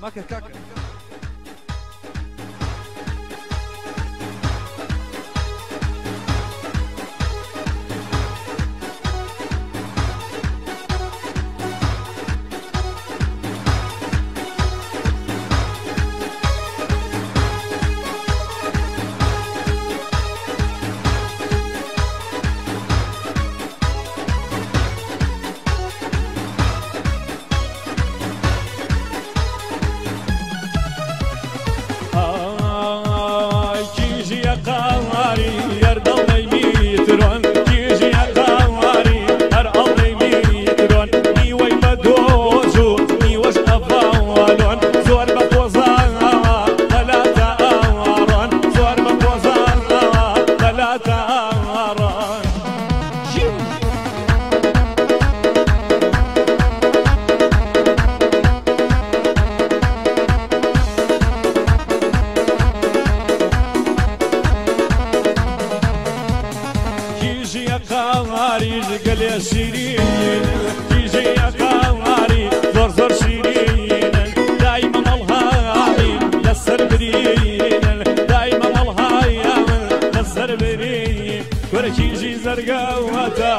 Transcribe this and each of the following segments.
Más que estaca. شیرین شیرینن دایمە مەڵهاین لەسەر برینن دایمە مەڵهایان لەسەر برین کیژی زەرگاوەتە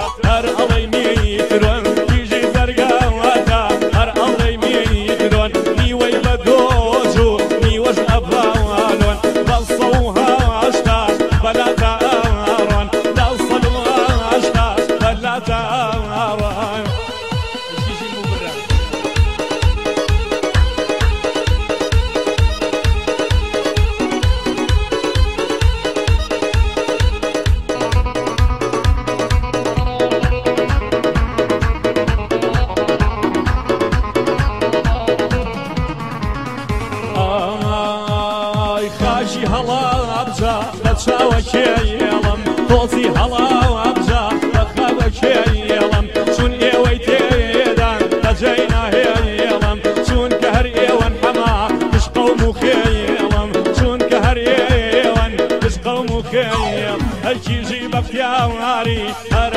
خاژی هەڵا ئەبجا لە چاوە کێڵم تۆزی هەڵا ئەبجا لە خاوە کێڵم چون ئێوەی تێدان لەجێی ناهێڵم چون کە هەر ئێوەن هەما پشقەوم و خێڵم چون کە هەر ئێوەن پشقەوم و خێڵ هەر کیژی بە پیاواری هەر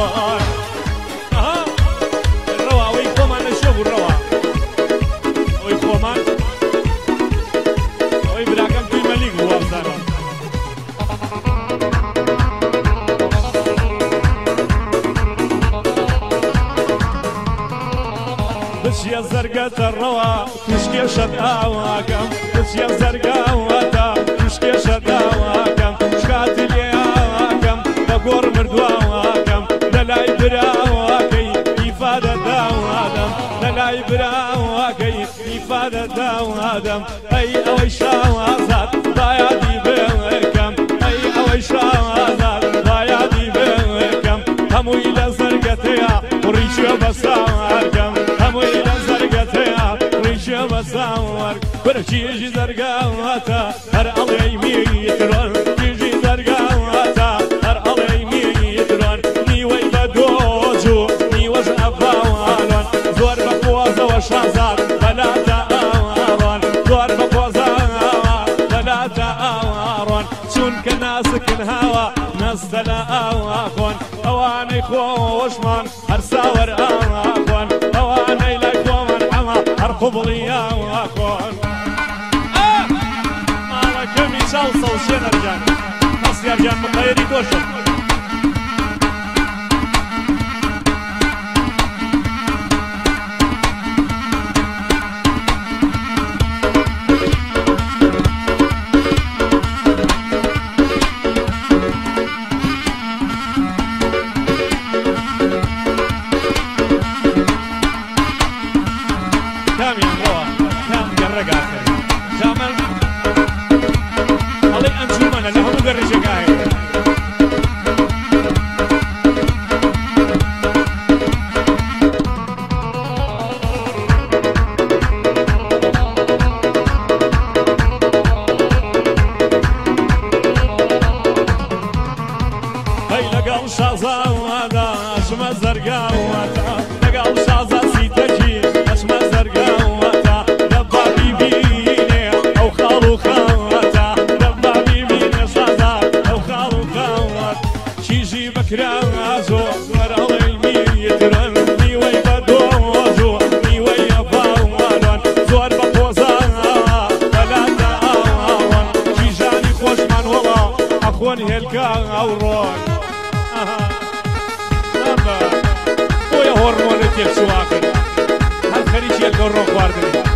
ئاڕۆن ئەها ڕەوا ئەوەی خۆمان نەشێ بوو ڕەوا ئەوەی خۆمان ئەوەی براکەم توی مەلیک بوو وابزانم بچیە زەرگەتە ڕەوە توشکێشە داواکەم بچیە زەرگاوەتە توشکێشە داواکەم شکاتی لێواکەم بە گۆڕ مردواواکەم لەلای براواکەی ئیفادە داوادەم لەلای براواکەی ئیفادە داوادەم ئەی ئەوەی شاوازات بایادی بێکەم ئەی ئەوەی شاوازات بایادی بێکەم هەمووی لە زەرگەتەیە ڕیشە بەساوارکەم هەمووی لە زەرگەتەیە ڕیشە بەساوار بەرچیژی زەرگاواتە هەر ئەڵێی میترۆن سکن هاوا نەستەلا ئاوا خۆن ئەوانەی خۆشمان هەرساوەەر ئاوا خۆن ئەوانەی لە کۆمان ئەمە هەر قوبڵی ئاوا خۆن ماڵەکەمی چاڵ سەڵ شێنەرجان هەستیارجان بەقەیری کۆشە أخواني هلكان اورون ويا هرمون الجلسوا اخر هالخريج يلقى الروح واردني؟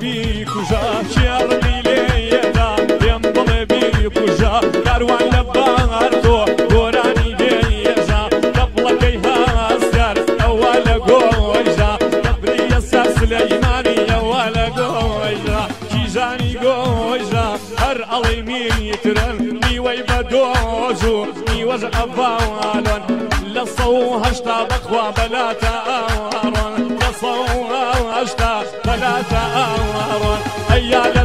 من بڵێ بیکوژا شێڕقی لێیەتا پێم بڵێ بیکوژا کاروان لە بار تۆ گۆرانی دێژا کەپڵەکەی هاستار ئەوە لە گۆژا کەبریە سەر سلەیمانی ئەوە لە گۆژا کیژانی گۆژا هەر ئەڵی میترن میوەی بە دۆژ و میوەژ ئەڤاوانۆن لە سەو هەشتا بەخوا بەلاتە ئاوارۆن لە سەو هەشتا بەلاتە ئاوارۆن ئەیا لە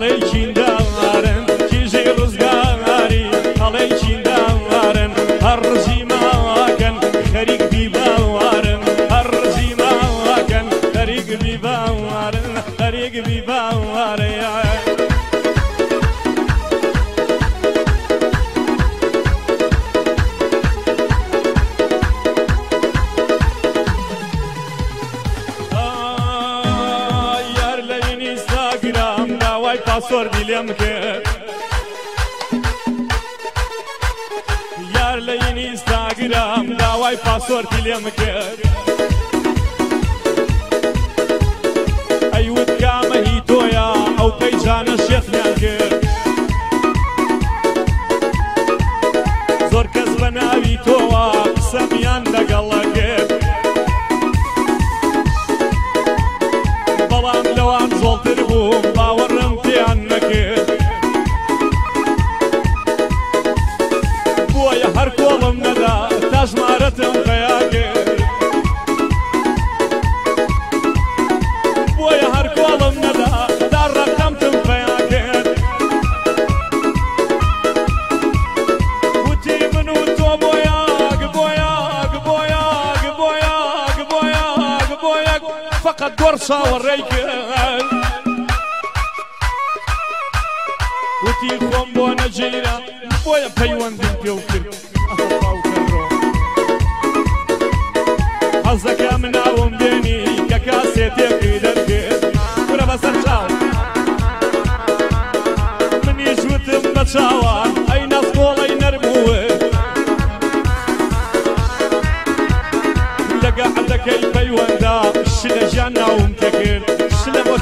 Leite ئینستاگرام داوای پاسۆردی لێم کرد. یار لە ئینستاگرام داوای پاسۆردی لێم کرد. ئەیوت کامە هی تۆیە ئەو پەیجانە شێخمیان کرد فقط گۆڕ چاوەڕێی کرد وتی خۆم بۆ نەجێرا بۆیە پەیوەندیم پێ حەزەکە مناوم بێنی کە کاسێ تێکی دەرکرد ورە بەسەر چاو منیش وتم بە چاوان ئەی نەسکۆڵەی نەربووە لەگە عەدەکەی پەیوەندا شلە ژیان ناوم تێکرد شلە بۆ